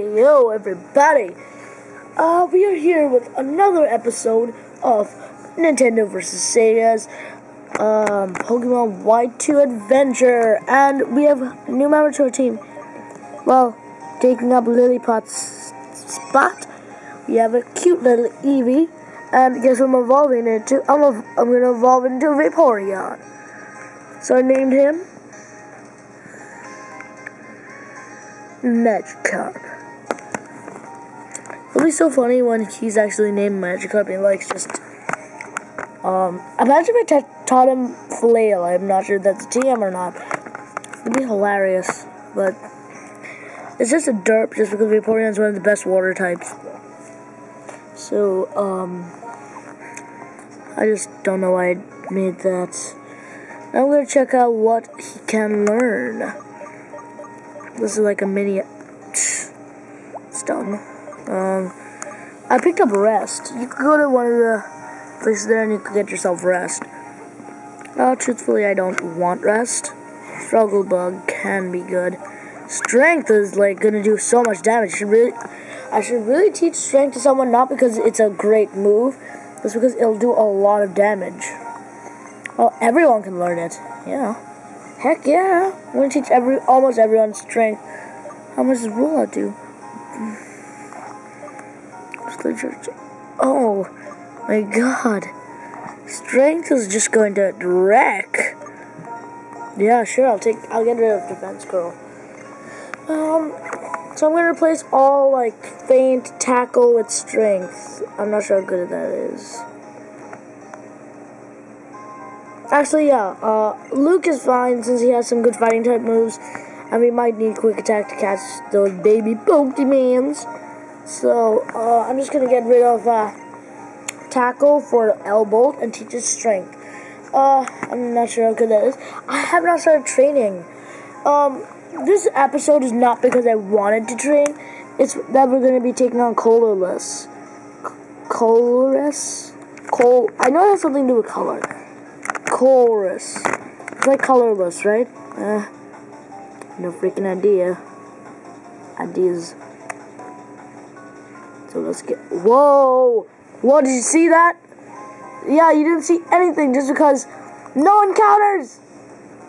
Yo, everybody! Uh, we are here with another episode of Nintendo vs. Sega's um, Pokemon White 2 Adventure, and we have a new member to our team. Well, taking up Lillipup's spot, we have a cute little Eevee, and guess what I'm evolving into? I'm, I'm gonna evolve into Vaporeon. So I named him Magikarp. It'll be so funny when he's actually named Magikarp and likes just. Um, imagine if I taught him Flail. I'm not sure that's a TM or not. It'd be hilarious, but it's just a derp just because Vaporeon is one of the best water types. So, um, I just don't know why I made that. Now I'm gonna check out what he can learn. This is like a mini. Done. Um, I picked up rest. You could go to one of the places there and you could get yourself rest. Uh, truthfully, I don't want rest. Struggle bug can be good. Strength is like gonna do so much damage. Should really, I should really teach strength to someone not because it's a great move, but because it'll do a lot of damage. Well, everyone can learn it. Yeah. Heck yeah. I'm gonna teach every almost everyone strength. How much does rollout do? Oh my god. Strength is just going to wreck. Yeah, sure, I'll take I'll get rid of defense girl. Um so I'm gonna replace all like feint tackle with strength. I'm not sure how good that is. Actually, yeah, uh, Luke is fine since he has some good fighting type moves, and we might need quick attack to catch those baby Pokemons. So, uh, I'm just gonna get rid of, uh, tackle for elbow and teach his strength. Uh, I'm not sure how good that is. I have not started training. Um, this episode is not because I wanted to train, it's that we're gonna be taking on colorless. Colorless? Col- I know it has something to do with color Colorless. It's like colorless, right? Uh, no freaking idea. Ideas. So let's get. Whoa! Whoa, did you see that? Yeah, you didn't see anything just because no encounters!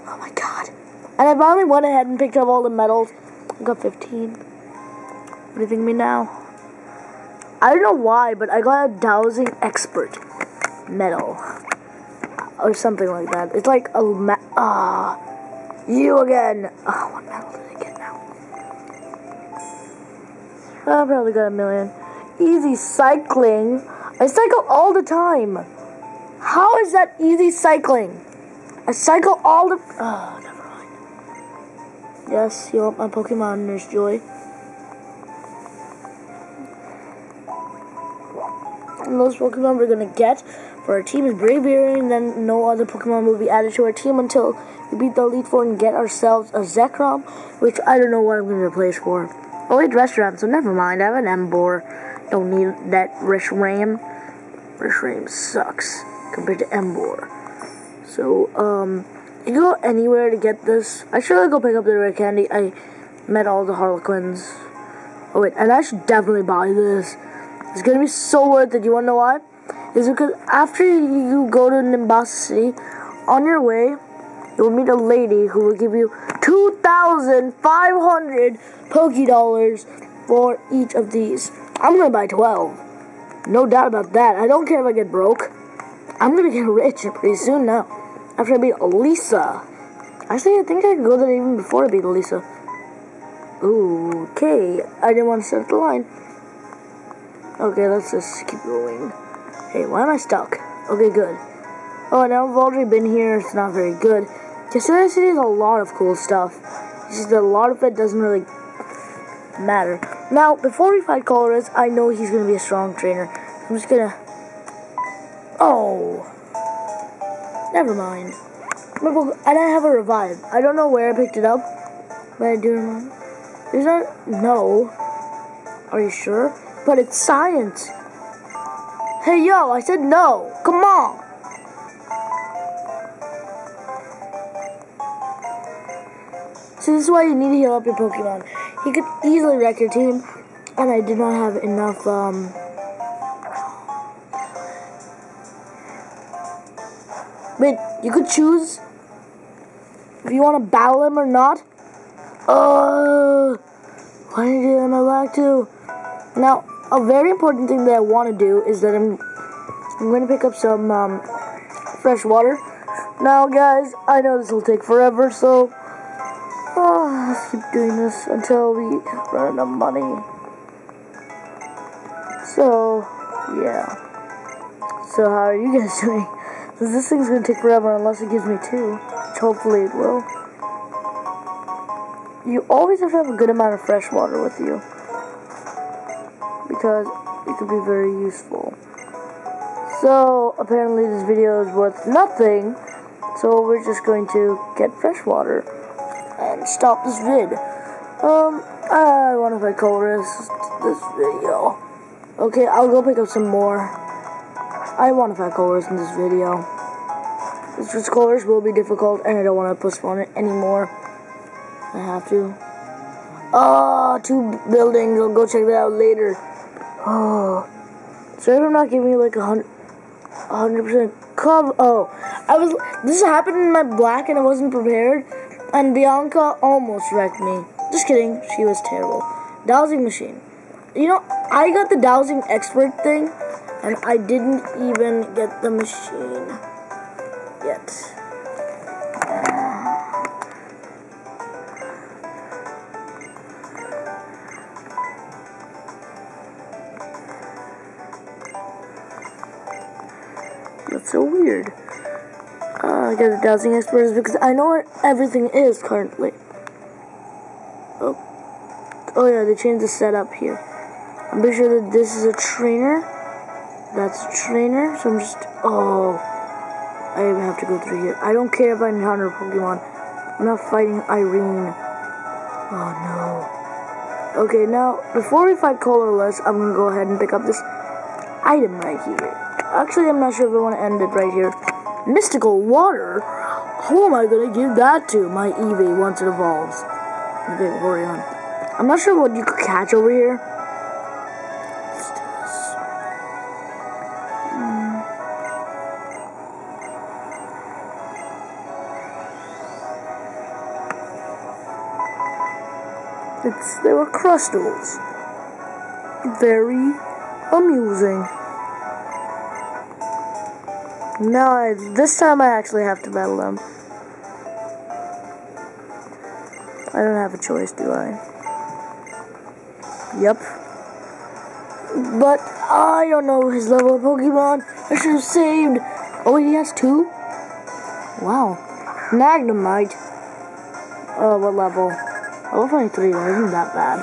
Oh my god. And I finally went ahead and picked up all the medals. I got 15. What do you think of me now? I don't know why, but I got a dowsing expert medal or something like that. It's like a ma- ah, you again. Oh, what medal did I get now? I probably got a million. Easy cycling. I cycle all the time. How is that easy cycling? I cycle all the. Oh, never mind. Yes, you want my Pokemon Nurse Joy. And those Pokemon we're gonna get for our team is Braviary, and then no other Pokemon will be added to our team until we beat the Elite Four and get ourselves a Zekrom, which I don't know what I'm to replace for. Oh, it's Reshiram, so never mind. I have an Emboar. Don't need that Reshiram. Reshiram sucks compared to Emboar. So, um, you go anywhere to get this. I should go pick up the rare candy. I met all the Harlequins. Oh, wait, and I should definitely buy this. It's gonna be so worth it. You wanna know why? is because after you go to Nimbasa City, on your way, you will meet a lady who will give you 2,500 Poké Dollars for each of these. I'm gonna buy 12. No doubt about that. I don't care if I get broke. I'm gonna get rich pretty soon now. After I beat Elesa. Actually, I think I could go there even before I beat Elesa. Okay, I didn't want to set the line. Okay, let's just keep going. Hey, why am I stuck? Okay, good. Oh, now I've already been here. It's not very good. Casino City has a lot of cool stuff. Just a lot of it doesn't really matter. Now, before we fight Colress, I know he's going to be a strong trainer. I'm just going to... Oh. Never mind. And I have a revive. I don't know where I picked it up, but I do remember. There's not... No. Are you sure? But it's science. Hey, yo, I said no. Come on. So this is why you need to heal up your Pokemon. He could easily wreck your team. and I did not have enough, um, Wait, you could choose if you want to battle him or not. Uh, why did I like to? Now, a very important thing that I want to do is that I'm I'm going to pick up some um, fresh water. Now, guys, I know this will take forever, so oh, let's keep doing this until we run out of money. So, yeah. So, how are you guys doing? This thing's to take forever unless it gives me two, which hopefully it will. You always have to have a good amount of fresh water with you. Because it can be very useful. So, apparently this video is worth nothing. So we're just going to get fresh water and stop this vid. Um, I wonder if I color this, video. Okay, I'll go pick up some more. I want to find Colress in this video. This Colress will be difficult, and I don't want to postpone it anymore. I have to. Ah, two buildings. I'll go check that out later. Oh. Sorry if I'm not giving you like a hundred, a hundred percent cover. Oh, I was. This happened in my black, and I wasn't prepared. And Bianca almost wrecked me. Just kidding. She was terrible. Dowsing machine. You know, I got the dowsing expert thing, and I didn't even get the machine yet. That's so weird. Uh, I got the dowsing experts because I know where everything is currently. Oh, oh yeah, they changed the setup here. I'm pretty sure that this is a trainer. That's a trainer, so I'm just, oh, I even have to go through here. I don't care if I encounter Pokemon. I'm not fighting Irene. Oh no. Okay, now, before we fight Colorless, I'm gonna go ahead and pick up this item right here. Actually, I'm not sure if I want to end it right here. Mystical Water? Who am I gonna give that to? My Eevee once it evolves. Okay, on. I'm not sure what you could catch over here. It's, they were crystals. Very amusing. Now, I, this time I actually have to battle them. I don't have a choice, do I? Yep. But I don't know his level of Pokemon. I should have saved. Oh, he has two? Wow. Magnemite. Oh, what level? Level 23 isn't that bad.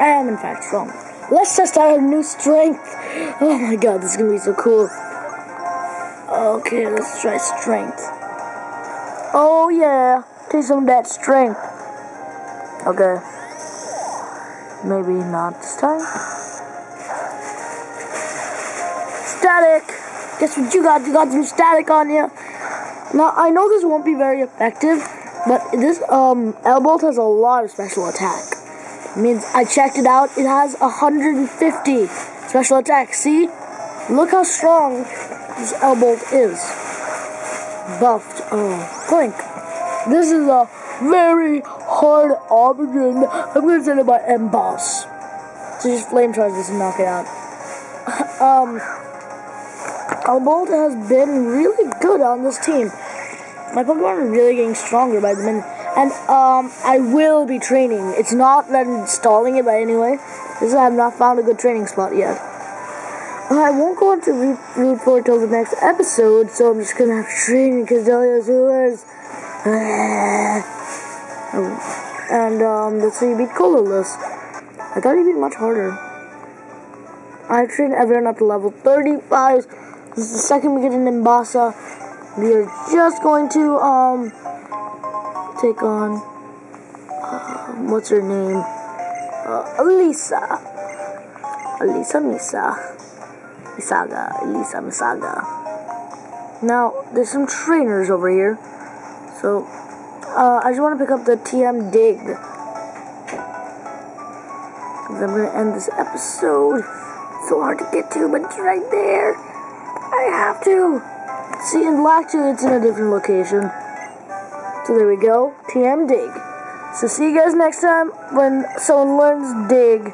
I am in fact strong. Let's test out our new strength. Oh my god, this is gonna be so cool. Okay, let's try strength. Oh yeah, take some that strength. Okay. Maybe not this time. Static! Guess what you got? You got some static on you. Now, I know this won't be very effective, but this um Elbolt has a lot of special attack. It means I checked it out. It has 150 special attack. See? Look how strong this Elbolt is. Buffed. Oh, Klink. This is a very hard Aubergine. I'm gonna send it by M Boss. So just flame charge this and knock it out. um Elbolt has been really good on this team my Pokemon are really getting stronger by the minute. And um, I will be training. It's not that I'm installing it, but anyway, this is I have not found a good training spot yet. I won't go into Route 4 till the next episode, so I'm just gonna have training because Delia's yours. and um, let's see, beat colorless. I thought he'd be much harder. I've trained everyone up to level 35. This is the second we get an Nimbasa we are just going to um take on uh, what's her name uh, Elesa Elesa Misa Misaga Elesa Misaga now there's some trainers over here so uh, I just want to pick up the TM Dig I'm going to end this episode. It's so hard to get to, but it's right there. I have to. See, in Black 2, it's in a different location. So there we go. TM Dig. So see you guys next time when someone learns Dig.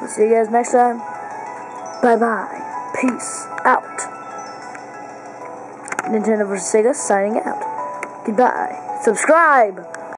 So see you guys next time. Bye-bye. Peace out. Nintendo vs. Sega signing out. Goodbye. Subscribe!